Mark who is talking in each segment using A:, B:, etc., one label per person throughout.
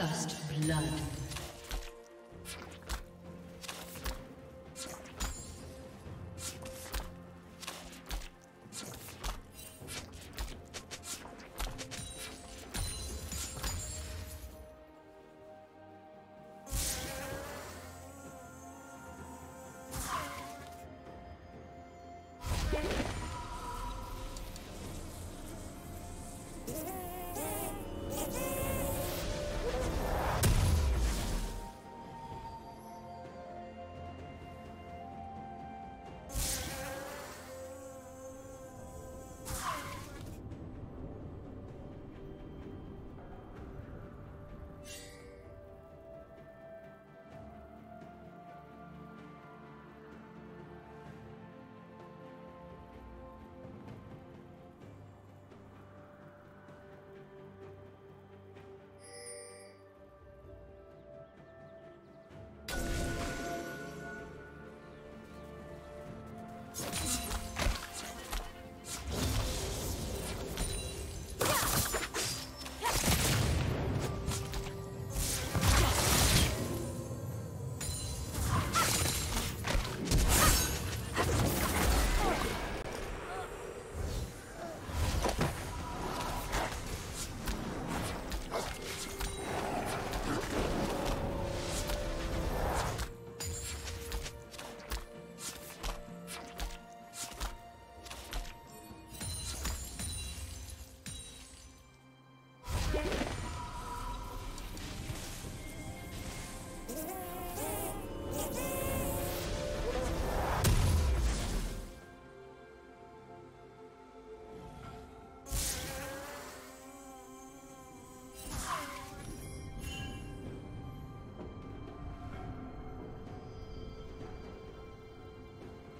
A: First blood.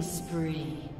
A: Spree.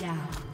A: Down.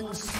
A: Unstoppable.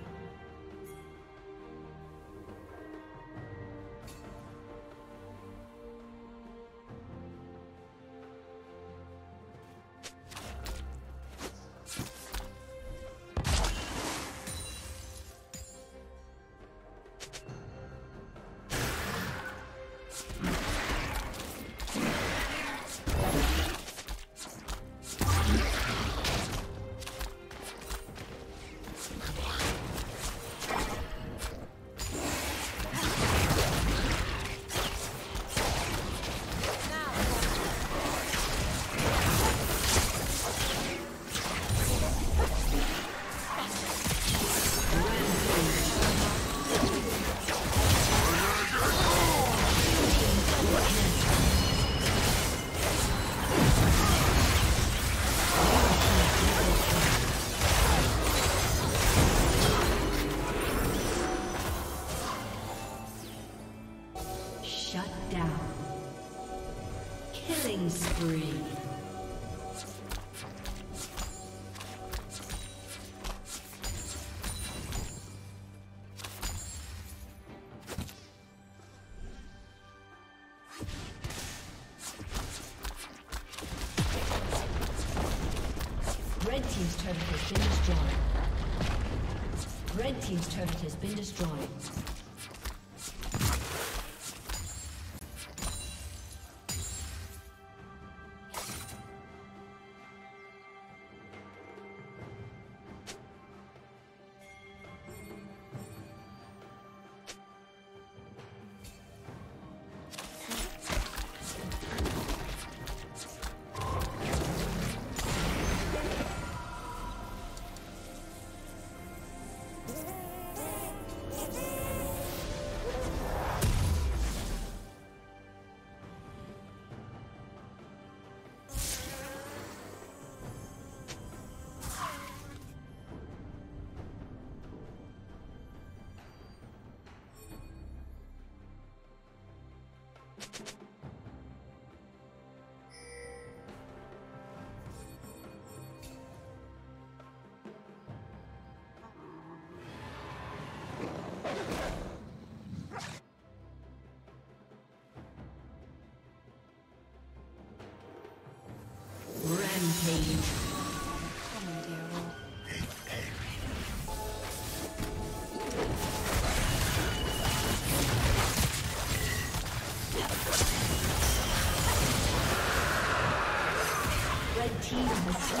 A: Has been destroyed. Thank you.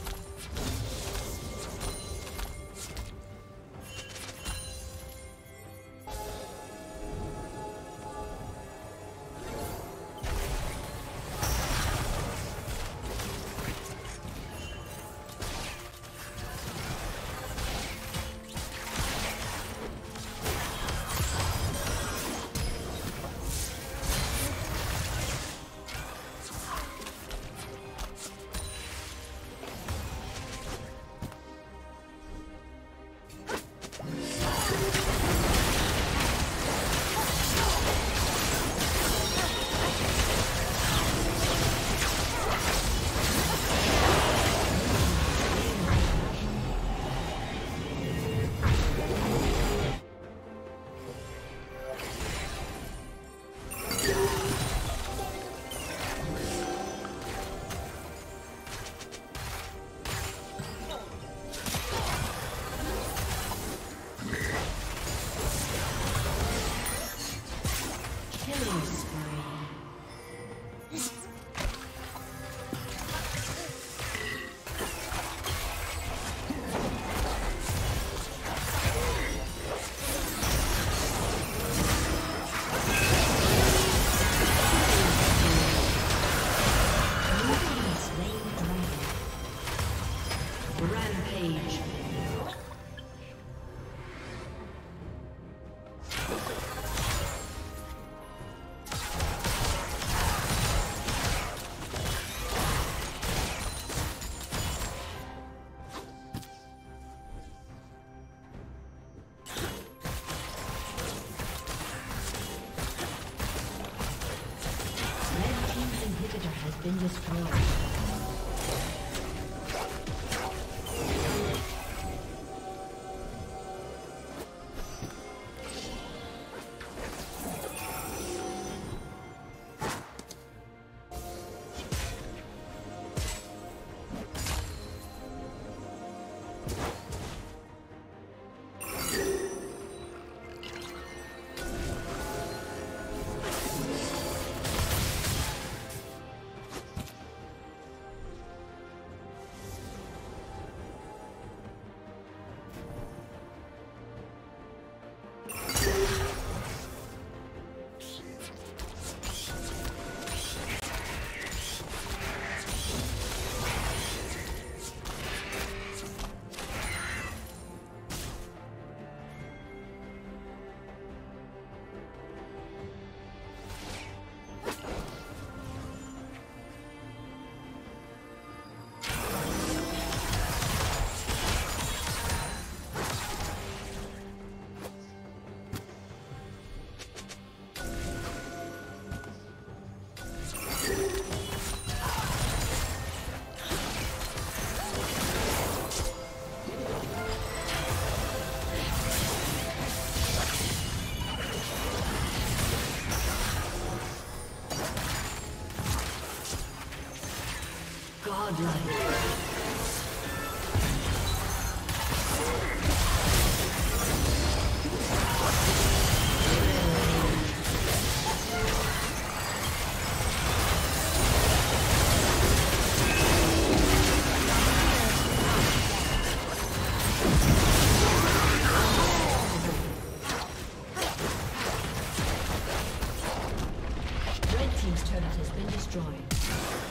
A: destroyed.